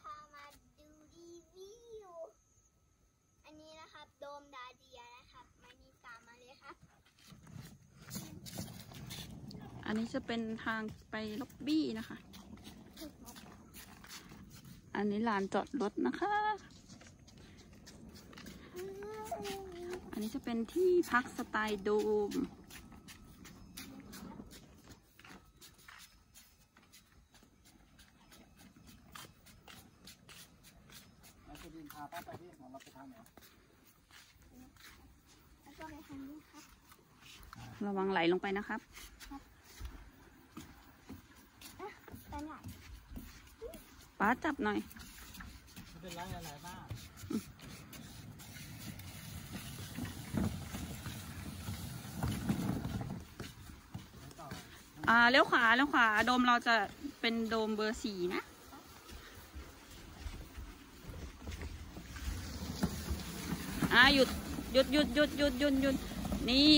พามาดูรีวิว อันนี้นะครับ โดมดาเดียนะครับ มานี่ตามมาเลยครับ อันนี้จะเป็นทางไปล็อบบี้นะคะ อันนี้ลานจอดรถนะคะ อันนี้จะเป็นที่พักสไตล์โดม แล้วจะดินพาป้าไปที่ของเราไปทางไหน แล้วก็ไปทางนี้ครับ ระวังไหลลงไปนะครับป้าจับหน่อยเป็นไรอะไรมากอ่าเลี้ยวขวาเลี้ยวขวาโดมเราจะเป็นโดมเบอร์สี่นะอ่าหยุดหยุดหยุดหยุดหยุดหยุดหยุด นี่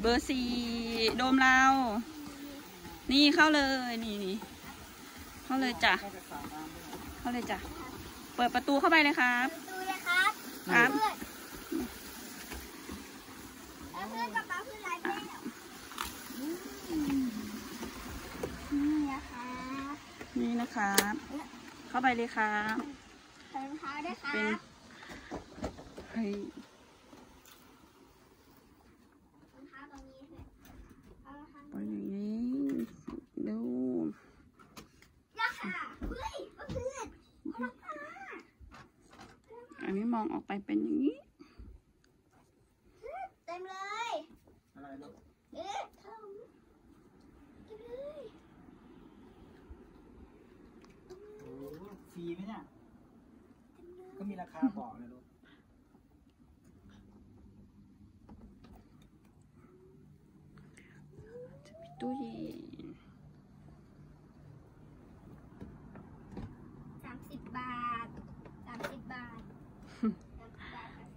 เบอร์สี่โดมเรา นี่เข้าเลยนี่นี่เข้าเลยจ้ะก็จะสาน้ำด้วยเข้าเลยจ้ะ เปิดประตูเข้าไปเลยครับ ดูเลยครับครับเพื่อนแล้วเพื่อนกับป้าเพื่อนไรเปล่านี่นะคะนี่นะครับ เข้าไปเลยครับใส่รองเท้าด้วยครัเป็น บ เฮ้ย รองเท้าตรงนี้เลยเอารองเท้า ไปอย่างนี้ดู อย่าค่ะเฮ้ยเพื่อนเอารองเท้า อันนี้มองออกไปเป็นอย่างนี้ เต็มเลยอะไรลูกเอ๊ะทำเก็บเลยโอ้โหฟรีไหมเนี่ย ก็มีราคาบอกเลยลูกตู้เย็น สามสิบบาทสามสิบบาทสามสิบบาทค่ะ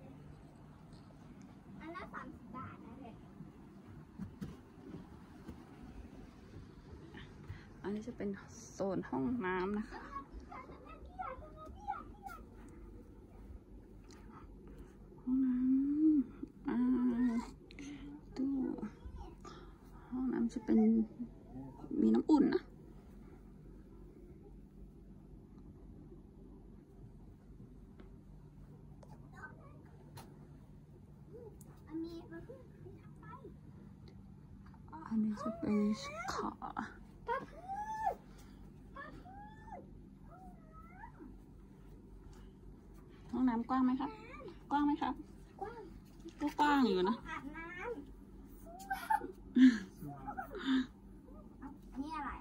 อันละสามสิบบาทนะเด็ก อั นนี้จะเป็นโซนห้องน้ำนะคะ ห้องน้ำอ่าตู้ห้องน้ำจะเป็นมีน้ำอุ่นนะอันนี้มันเพิ่งไปทำไปอันนี้จะเป็นขาป้าเพื่อนป้าเพื่อน ห้อง น้ำกว้างไหมครับ กว้างไหมครับ กว้าง ก็กว้างอยู่นะอาบน้ำอันนี้อะไร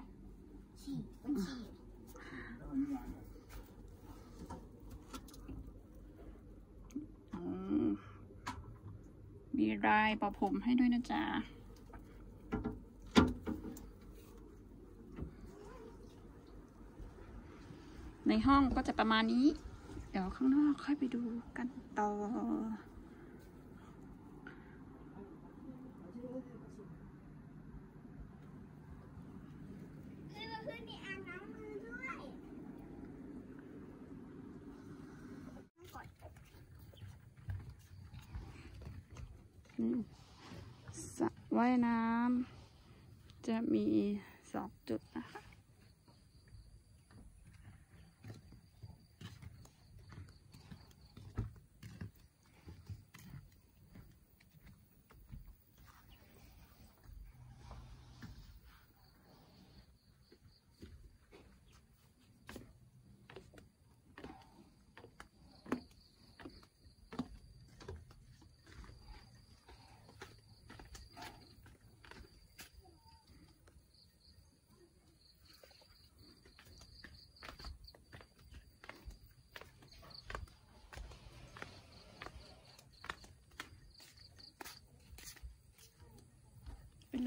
ฉี่เป็นฉี่อืมมีรายประผมให้ด้วยนะจ๊ะในห้องก็จะประมาณนี้ เดี๋ยวข้างนอกค่อยไปดูกันต่อเฮ้ยเพื่อนมีอ่างน้ำมือด้วยกดอืมสระว่ายน้ำจะมีสองจุดนะคะ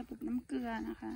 ระบบน้ำเกลือนะคะ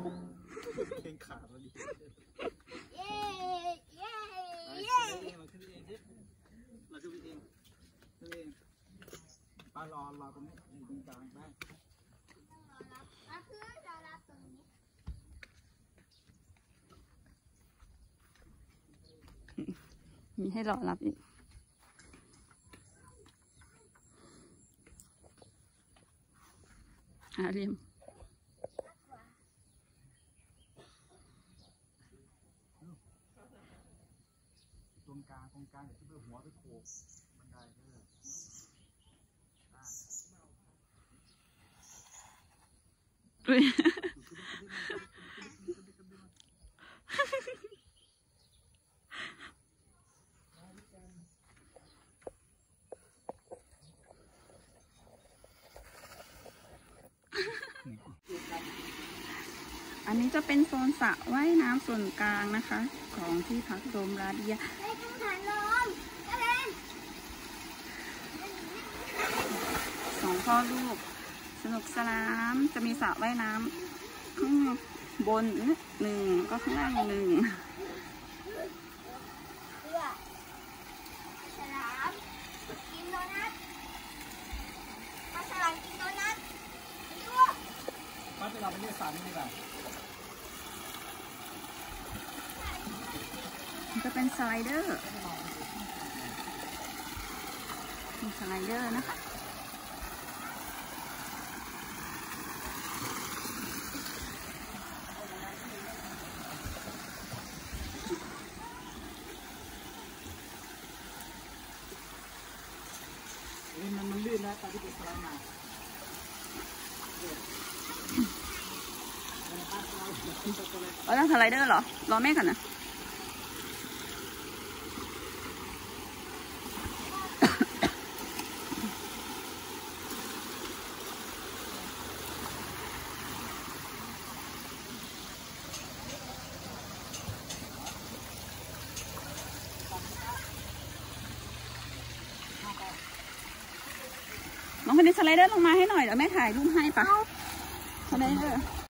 เพลงขาดพอดีเย้เย้เย้เย้เราขึ้นเองสิเราขึ้นเองขึ้นเองป้ารอรอตรงนี้ตรงกลางได้อะคือรารับตรงนี้มีให้รอรับอีกหาเรียม ตรงกลางตรงกลางเดี๋ยวที่เพื่อหัวไปโขกบันไดเด้ออันนี้จะเป็นโซนสระว่ายน้ำส่วนกลางนะคะ ของที่พักโดมราเดียายลมกระเด็น สอง พ่อลูก สนุกสนานจะมีสระว่ายน้ำข้างบนหนึ่งก็ข้างล่างหนึ่งเพื่อฉลามกินโดนัทปลาฉลามกินโดนัทตัวป้าจะเราไปเรียกสามนี่ดีกว่ามันจะเป็นสไลเดอร์มีสไลเดอร์นะคะ เอ้ยมันมันลื่นนะตอนที่เป็นสไลด์มา เราต้องสไลเดอร์เหรอ รอแม่ก่อนนะน้องคนนี้สไลเดอร์ลงมาให้หน่อยเดี๋ยวแม่ถ่ายรูปให้ปะสไลเดอร์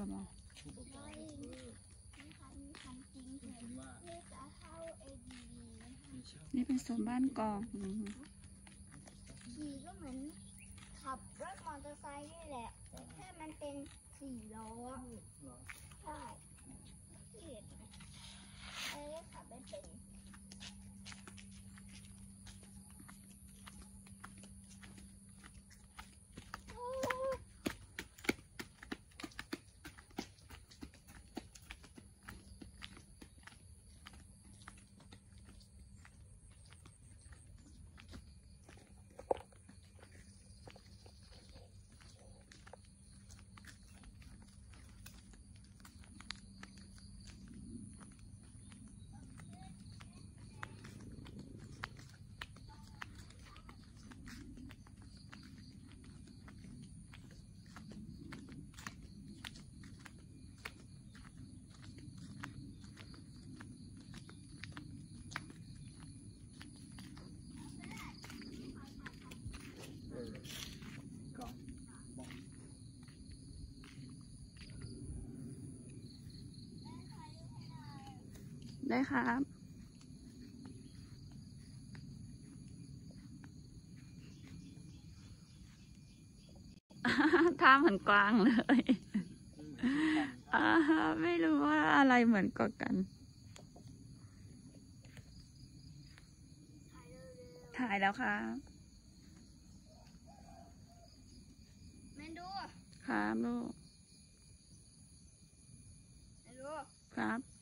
ไม่ต้องพูดเบามีความจริงเถอะนี่จะเข้าเอดีๆนี่เป็นโซนบ้านกองอืมขี่ก็เหมือนขับรถมอเตอร์ไซค์นี่แหละแต่แค่มันเป็นสี่ล้อใช่ที่เห็นไหมเอ้ยขับไม่เป็น ได้ครับท่าเหมือนกวางเลยอ่าฮะไม่รู้ว่าอะไรเหมือนกว่ากัน ถ่ายแล้วครับแมนดู ครับลูกแมนดูครับ